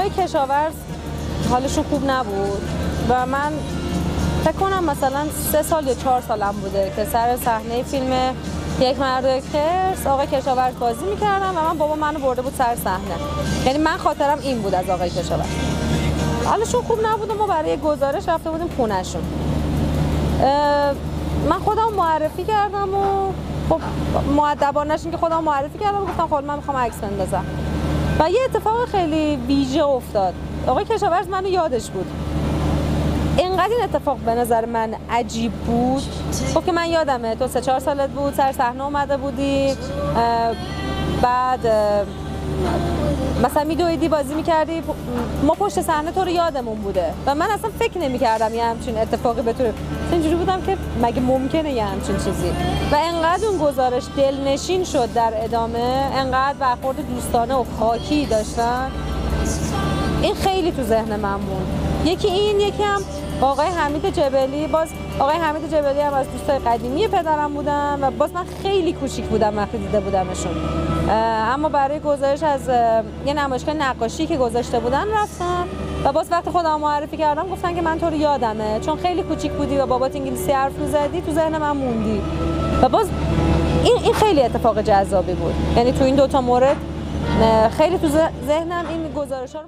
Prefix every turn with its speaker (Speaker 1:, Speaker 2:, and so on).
Speaker 1: آقای کشاورز حالشون خوب نبود و من فکر کنم مثلا سه سال یا چهار سالم بوده که سر صحنه فیلم یک مرد خرس آقای کشاورز بازی می‌کردم و من بابا منو برده بود سر صحنه. یعنی من خاطرم این بود از آقای کشاورز. حالشون خوب نبود ما برای گزارش رفته بودیم خونهشون. من خودم معرفی کردم و خب معدبانش که خودم معرفی کردم گفتم خود خب من می‌خوام عکس بندازم. و یه اتفاق خیلی ویژه افتاد. آقای کشاورز منو یادش بود. اینقدر این اتفاق به نظر من عجیب بود. خب که من یادمه تو سه چهار سالت بود سر صحنه اومده بودی بعد مثلا میدویدی بازی می‌کردی ما پشت صحنه تو رو یادمون بوده. و من اصلا فکر نمی‌کردم یه همچین اتفاقی بتونه اینجوری بودم که مگه ممکنه یه همچین چیزی. و انقدر اون گزارش دلنشین شد در ادامه انقدر برخورد دوستانه و خاکی داشتن. این خیلی تو ذهن من بود. یکی این یکی هم آقای حمید جبلی. باز آقای حمید جبلی هم از دوستای قدیمی پدرم بودن و باز من خیلی کوچیک بودم وقتی دیده بودمشون. اما برای گزارش از یه نمایشگاه نقاشی که گذاشته بودن رفتم و باز وقتی خودم معرفی کردم گفتن که من تو رو یادمه. چون خیلی کوچیک بودی و بابات انگلیسی حرف می‌زدی تو ذهن من موندی. و باز این این خیلی اتفاق جذابی بود. یعنی تو این دوتا مورد خیلی تو ذهنم این گزارش ها رو